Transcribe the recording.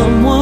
someone